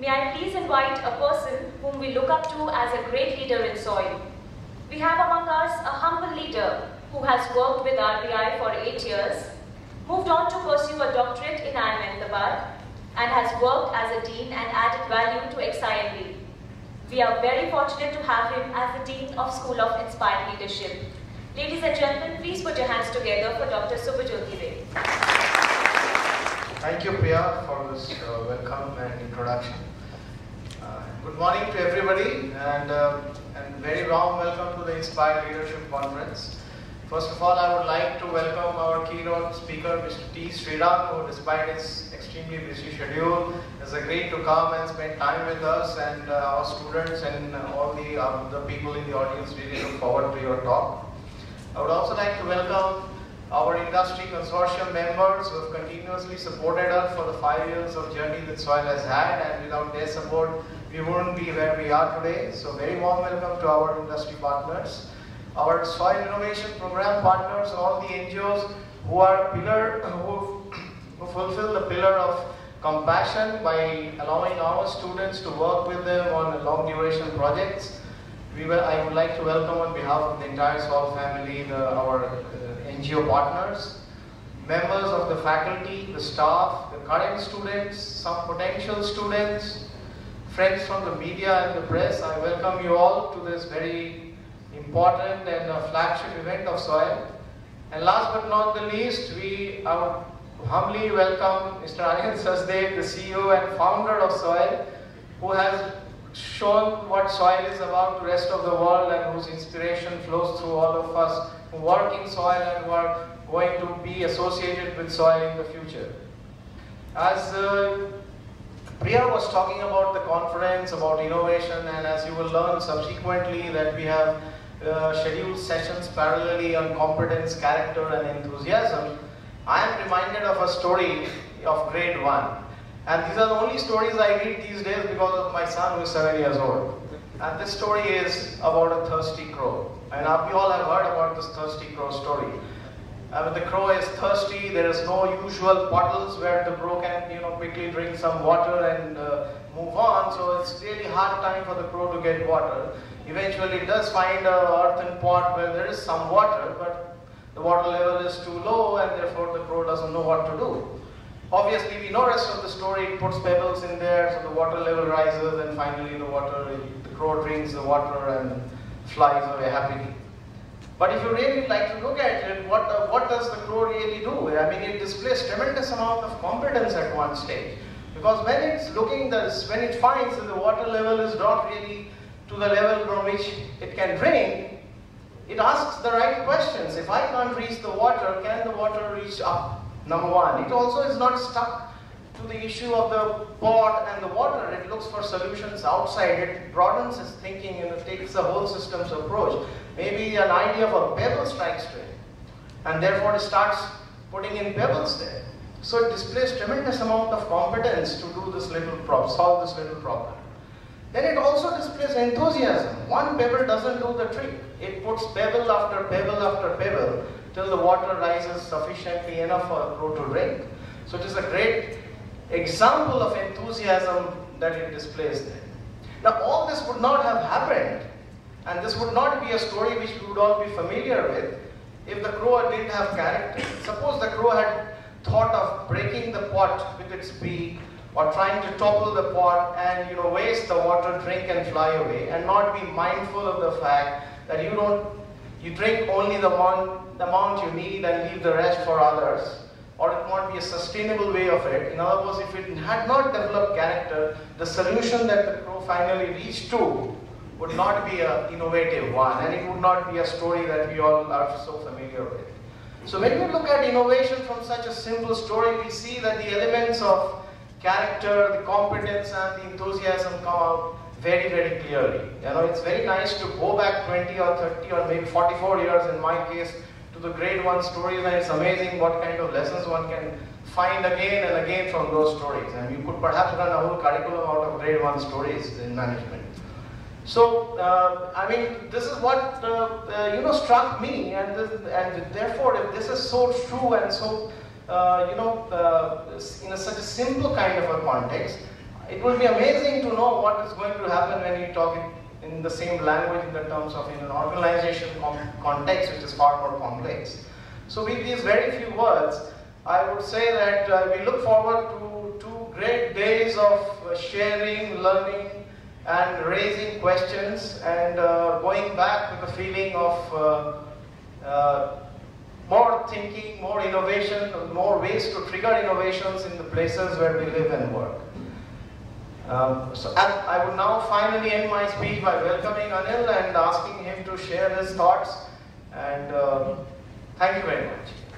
may I please invite a person whom we look up to as a great leader in soil. We have among us a humble leader who has worked with RBI for eight years, moved on to pursue a doctorate in Ahmedabad, and has worked as a dean and added value to XIMB. We are very fortunate to have him as the Dean of School of Inspired Leadership. Ladies and gentlemen, please put your hands together for Dr. Subhajyoti Ray. Thank you, Priya, for this uh, welcome and introduction. Good morning to everybody, and, uh, and very warm welcome to the Inspired Leadership Conference. First of all, I would like to welcome our keynote speaker, Mr. T. Sriram, who despite his extremely busy schedule, has agreed to come and spend time with us and uh, our students and all the, um, the people in the audience really look forward to your talk. I would also like to welcome our industry consortium members who have continuously supported us for the five years of journey that Soil has had and without their support we wouldn't be where we are today. So very warm welcome to our industry partners. Our soil innovation program partners, all the NGOs who are pillar, who, who fulfill the pillar of compassion by allowing our students to work with them on long duration projects. We will, I would like to welcome on behalf of the entire SOIL family, the, our uh, NGO partners, members of the faculty, the staff, the current students, some potential students, friends from the media and the press. I welcome you all to this very important and uh, flagship event of SOIL. And last but not the least, we would humbly welcome Mr. Anil Sachdev, the CEO and founder of SOIL, who has shown what soil is about to the rest of the world and whose inspiration flows through all of us who work in soil and who are going to be associated with soil in the future. As uh, Priya was talking about the conference, about innovation, and as you will learn subsequently that we have uh, scheduled sessions parallelly on competence, character, and enthusiasm, I am reminded of a story of grade 1. And these are the only stories I read these days because of my son who is 7 years old. And this story is about a thirsty crow. And we all have heard about this thirsty crow story. Uh, when the crow is thirsty, there is no usual bottles where the crow can, you know, quickly drink some water and uh, move on. So it's really hard time for the crow to get water. Eventually, it does find a earthen pot where there is some water, but the water level is too low, and therefore the crow doesn't know what to do. Obviously, we know rest of the story. It puts pebbles in there, so the water level rises, and finally the water, the crow drinks the water and flies away happily. But if you really like to look at it, what, uh, what does the crow really do? I mean, it displays tremendous amount of competence at one stage. Because when it's looking this, when it finds that the water level is not really to the level from which it can drink, it asks the right questions. If I can't reach the water, can the water reach up? Number one, it also is not stuck to the issue of the pot and the water. It looks for solutions outside. It broadens its thinking and it takes a whole system's approach. Maybe an idea of a pebble strikes to it. And therefore it starts putting in pebbles there. So it displays tremendous amount of competence to do this little problem, solve this little problem. Then it also displays enthusiasm. One pebble doesn't do the trick. It puts pebble after pebble after pebble till the water rises sufficiently enough for a crow to drink. So it is a great example of enthusiasm that it displays there. Now all this would not have happened and this would not be a story which we would all be familiar with if the crow didn't have character. Suppose the crow had thought of breaking the pot with its beak or trying to topple the pot and you know waste the water, drink and fly away and not be mindful of the fact that you don't you drink only the the amount you need and leave the rest for others. Or it might be a sustainable way of it. In other words, if it had not developed character, the solution that the crow finally reached to would not be an innovative one and it would not be a story that we all are so familiar with. So when we look at innovation from such a simple story, we see that the elements of character, the competence and the enthusiasm come out very, very clearly. You know, it's very nice to go back 20 or 30 or maybe 44 years in my case the grade one stories and it's amazing what kind of lessons one can find again and again from those stories. And you could perhaps run a whole curriculum out of grade one stories in management. So, uh, I mean, this is what, uh, uh, you know, struck me and, this, and therefore if this is so true and so, uh, you know, uh, in a, such a simple kind of a context, it will be amazing to know what is going to happen when you talk in, the same language in the terms of in an organization context which is far more complex. So with these very few words, I would say that uh, we look forward to two great days of uh, sharing, learning, and raising questions and uh, going back with a feeling of uh, uh, more thinking, more innovation, more ways to trigger innovations in the places where we live and work. Um, so I would now finally end my speech by welcoming Anil and asking him to share his thoughts. And uh, thank you very much.